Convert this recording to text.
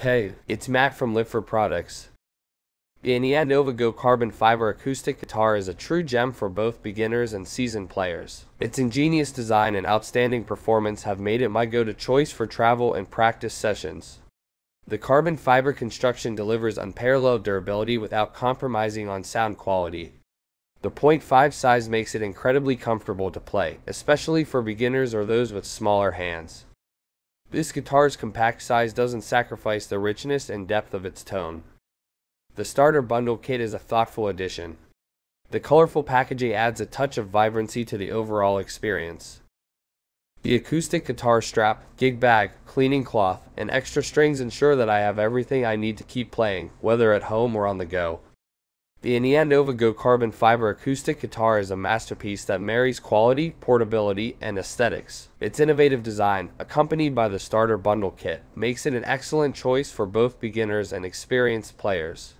Hey, it's Matt from Live for Products. The Nova Go carbon fiber acoustic guitar is a true gem for both beginners and seasoned players. Its ingenious design and outstanding performance have made it my go-to choice for travel and practice sessions. The carbon fiber construction delivers unparalleled durability without compromising on sound quality. The .5 size makes it incredibly comfortable to play, especially for beginners or those with smaller hands. This guitar's compact size doesn't sacrifice the richness and depth of its tone. The starter bundle kit is a thoughtful addition. The colorful packaging adds a touch of vibrancy to the overall experience. The acoustic guitar strap, gig bag, cleaning cloth, and extra strings ensure that I have everything I need to keep playing, whether at home or on the go. The Enya Nova Go carbon fiber acoustic guitar is a masterpiece that marries quality, portability, and aesthetics. Its innovative design, accompanied by the starter bundle kit, makes it an excellent choice for both beginners and experienced players.